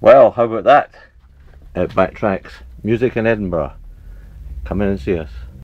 Well, how about that? At backtracks. Music in Edinburgh. Come in and see us.